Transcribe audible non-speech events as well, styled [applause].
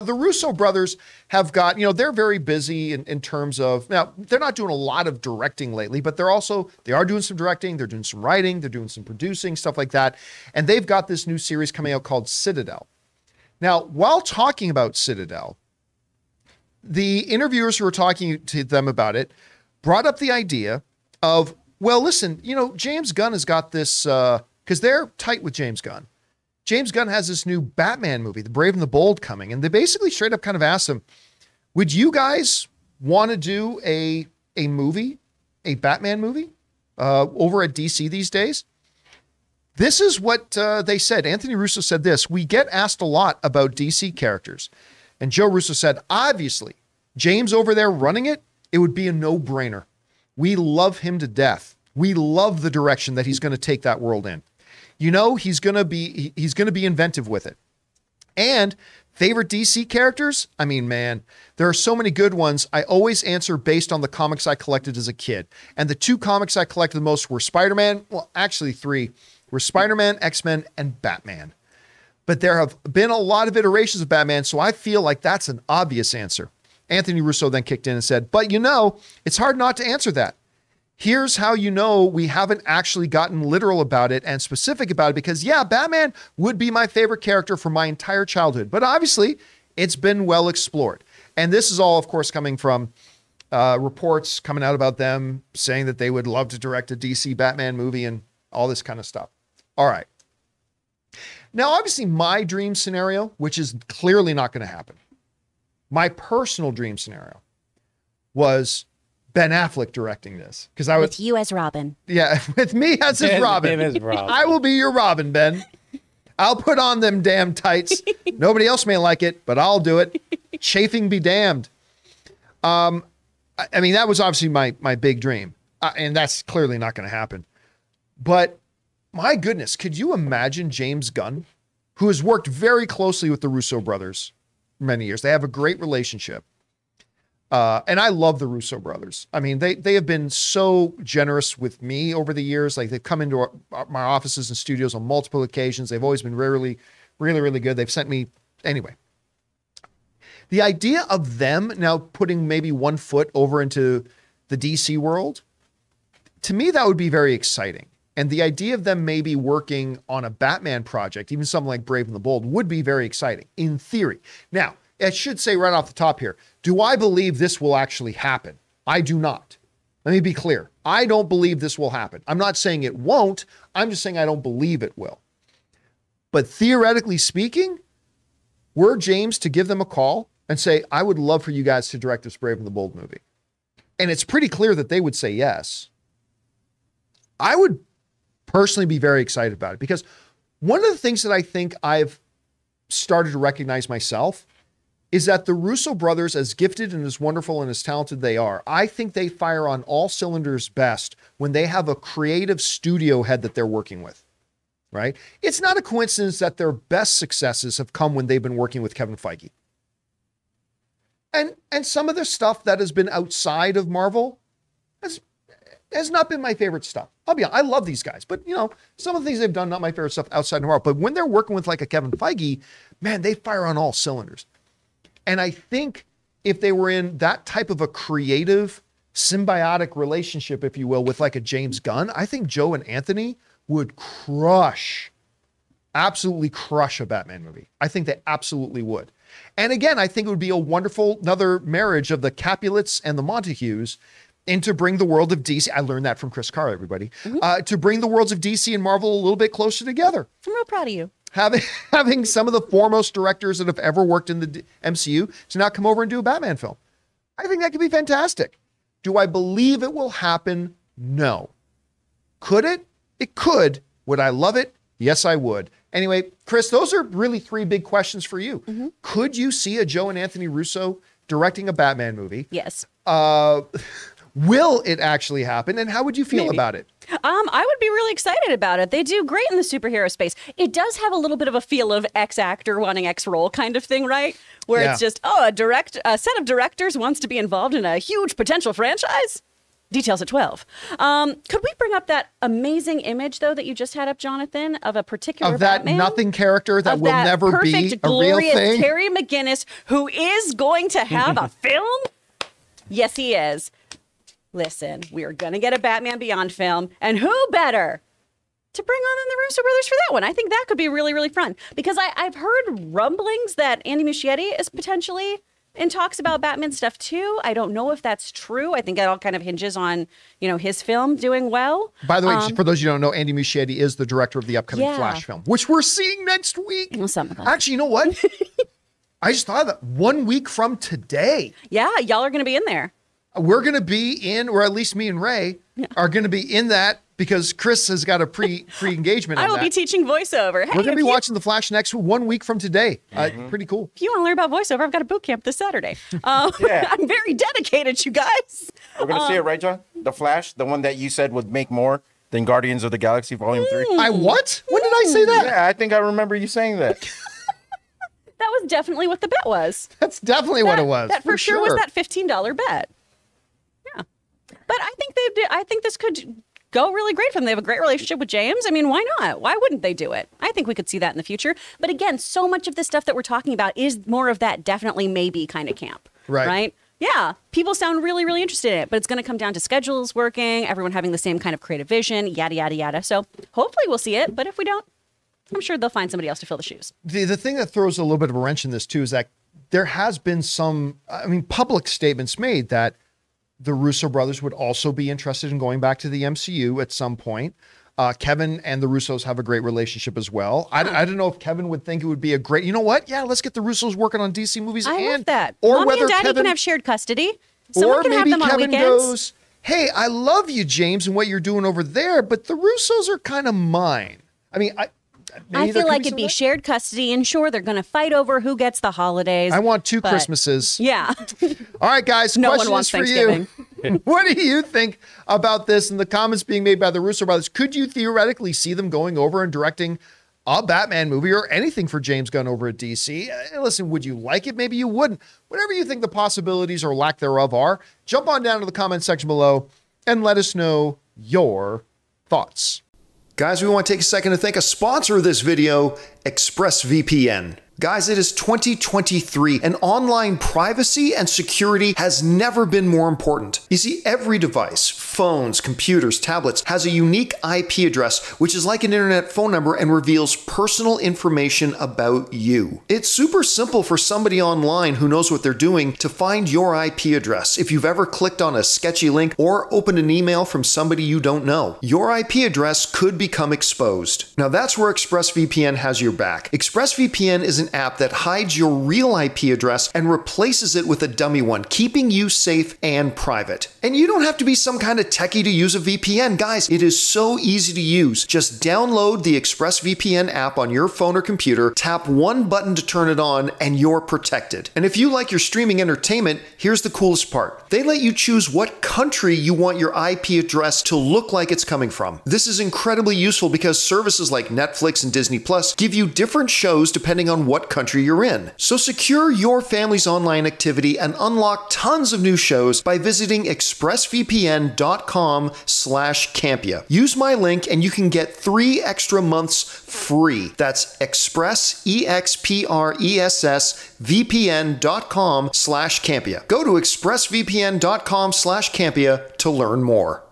The Russo brothers have got, you know, they're very busy in, in terms of now they're not doing a lot of directing lately, but they're also they are doing some directing, they're doing some writing, they're doing some producing, stuff like that. And they've got this new series coming out called Citadel. Now, while talking about Citadel, the interviewers who were talking to them about it brought up the idea of, well, listen, you know, James Gunn has got this because uh, they're tight with James Gunn. James Gunn has this new Batman movie, The Brave and the Bold, coming, and they basically straight up kind of asked him, "Would you guys want to do a a movie, a Batman movie, uh, over at DC these days?" This is what uh, they said. Anthony Russo said this: "We get asked a lot about DC characters," and Joe Russo said, "Obviously, James over there running it, it would be a no brainer. We love him to death. We love the direction that he's going to take that world in." You know he's gonna be he's gonna be inventive with it. And favorite DC characters? I mean, man, there are so many good ones. I always answer based on the comics I collected as a kid. And the two comics I collected the most were Spider-Man, well, actually three, were Spider-Man, X-Men, and Batman. But there have been a lot of iterations of Batman, so I feel like that's an obvious answer. Anthony Russo then kicked in and said, But you know, it's hard not to answer that. Here's how you know we haven't actually gotten literal about it and specific about it because, yeah, Batman would be my favorite character for my entire childhood, but obviously it's been well explored. And this is all, of course, coming from uh, reports coming out about them saying that they would love to direct a DC Batman movie and all this kind of stuff. All right. Now, obviously, my dream scenario, which is clearly not going to happen, my personal dream scenario was Ben Affleck directing this because I was with you as Robin. Yeah, [laughs] with me as his Robin. as Robin. I will be your Robin, Ben. I'll put on them damn tights. [laughs] Nobody else may like it, but I'll do it. Chafing be damned. Um, I, I mean that was obviously my my big dream, uh, and that's clearly not going to happen. But my goodness, could you imagine James Gunn, who has worked very closely with the Russo brothers many years? They have a great relationship uh, and I love the Russo brothers. I mean, they they have been so generous with me over the years. Like they've come into our, my offices and studios on multiple occasions. They've always been really, really, really good. They've sent me anyway. The idea of them now putting maybe one foot over into the DC world, to me, that would be very exciting. And the idea of them maybe working on a Batman project, even something like Brave and the Bold, would be very exciting in theory. Now, I should say right off the top here do I believe this will actually happen? I do not. Let me be clear. I don't believe this will happen. I'm not saying it won't. I'm just saying I don't believe it will. But theoretically speaking, were James to give them a call and say, I would love for you guys to direct this Brave and the Bold movie, and it's pretty clear that they would say yes, I would personally be very excited about it because one of the things that I think I've started to recognize myself is that the Russo brothers, as gifted and as wonderful and as talented they are, I think they fire on all cylinders best when they have a creative studio head that they're working with. Right? It's not a coincidence that their best successes have come when they've been working with Kevin Feige. And and some of the stuff that has been outside of Marvel has has not been my favorite stuff. I'll be honest, I love these guys, but you know, some of the things they've done not my favorite stuff outside of Marvel. But when they're working with like a Kevin Feige, man, they fire on all cylinders. And I think if they were in that type of a creative, symbiotic relationship, if you will, with like a James Gunn, I think Joe and Anthony would crush, absolutely crush a Batman movie. I think they absolutely would. And again, I think it would be a wonderful another marriage of the Capulets and the Montagues and to bring the world of DC. I learned that from Chris Carr, everybody. Mm-hmm. Uh, to bring the worlds of DC and Marvel a little bit closer together. I'm real proud of you having [laughs] having some of the foremost directors that have ever worked in the MCU to now come over and do a Batman film. I think that could be fantastic. Do I believe it will happen? No. Could it? It could. Would I love it? Yes, I would. Anyway, Chris, those are really three big questions for you. Mm-hmm. Could you see a Joe and Anthony Russo directing a Batman movie? Yes. Uh, [laughs] will it actually happen? And how would you feel Maybe. about it? Um, I would be really excited about it. They do great in the superhero space. It does have a little bit of a feel of X actor wanting X role kind of thing, right? Where yeah. it's just, oh, a direct a set of directors wants to be involved in a huge potential franchise. Details at 12. Um, could we bring up that amazing image, though, that you just had up, Jonathan, of a particular of that Batman? nothing character that of will that never perfect, be a real glorious thing? Terry McGinnis, who is going to have a [laughs] film? Yes, he is. Listen, we are going to get a Batman Beyond film, and who better to bring on than the Russo brothers for that one? I think that could be really, really fun because I, I've heard rumblings that Andy Muschietti is potentially in talks about Batman stuff too. I don't know if that's true. I think it all kind of hinges on you know his film doing well. By the way, Um, for those you don't know, Andy Muschietti is the director of the upcoming Yeah. Flash film, which we're seeing next week. Well, Actually, you know what? [laughs] I just thought of that one week from today, yeah, y'all are going to be in there. We're going to be in, or at least me and Ray are going to be in that because Chris has got a pre [laughs] pre engagement. I will that. be teaching voiceover. Hey, We're going to be you- watching the Flash next one week from today. Uh, pretty cool. If you want to learn about voiceover, I've got a boot camp this Saturday. Um, [laughs] [laughs] Yeah. I'm very dedicated, you guys. We're gonna see it, right, John? The Flash, the one that you said would make more than Guardians of the Galaxy Volume Three. I what? When did I say that? Yeah, I think I remember you saying that. That was definitely what the bet was. That's definitely what it was. That for, sure, was that fifteen dollar bet. But I think they. I think this could go really great for them. They have a great relationship with James. I mean, why not? Why wouldn't they do it? I think we could see that in the future. But again, so much of the stuff that we're talking about is more of that definitely maybe kind of camp. Right. Right. Yeah, people sound really, really interested in it, but it's going to come down to schedules working, everyone having the same kind of creative vision, yada, yada, yada. So hopefully we'll see it, but if we don't, I'm sure they'll find somebody else to fill the shoes. the, the thing that throws a little bit of a wrench in this too is that there has been some i mean public statements made that the russo brothers would also be interested in going back to the mcu at some point uh, kevin and the russos have a great relationship as well I, I don't know if kevin would think it would be a great you know what yeah let's get the russos working on dc movies I and love that. or Mommy whether and Daddy kevin can have shared custody. Someone or can have maybe them on kevin weekends. goes hey i love you james and what you're doing over there but the russos are kind of mine i mean i I feel like it'd be shared custody, and sure, they're going to fight over who gets the holidays. I want two but- Christmases. Yeah. [laughs] All right, guys. No one question wants for you. Thanksgiving. [laughs] what do you think about this and the comments being made by the Russo brothers? Could you theoretically see them going over and directing a Batman movie or anything for James Gunn over at DC? Uh, listen, would you like it? Maybe you wouldn't. Whatever you think the possibilities or lack thereof are, jump on down to the comment section below and let us know your thoughts. Guys, we want to take a second to thank a sponsor of this video, ExpressVPN. Guys, it is 2023 and online privacy and security has never been more important. You see, every device, phones, computers, tablets, has a unique IP address, which is like an internet phone number and reveals personal information about you. It's super simple for somebody online who knows what they're doing to find your IP address if you've ever clicked on a sketchy link or opened an email from somebody you don't know. Your IP address could become exposed. Now that's where ExpressVPN has your back. ExpressVPN is an app that hides your real IP address and replaces it with a dummy one, keeping you safe and private. And you don't have to be some kind of techie to use a VPN. Guys, it is so easy to use. Just download the ExpressVPN app on your phone or computer, tap one button to turn it on, and you're protected. And if you like your streaming entertainment, here's the coolest part. They let you choose what country you want your IP address to look like it's coming from. This is incredibly useful because services like Netflix and Disney Plus give you different shows depending on what country you're in. So secure your family's online activity and unlock tons of new shows by visiting expressvpn.com slash campea. Use my link and you can get three extra months free. That's express, E-X-P-R-E-S-S, vpn.com slash campea. Go to expressvpn.com slash campea to learn more.